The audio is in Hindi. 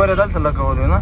बरं झालं चला कळवलं ना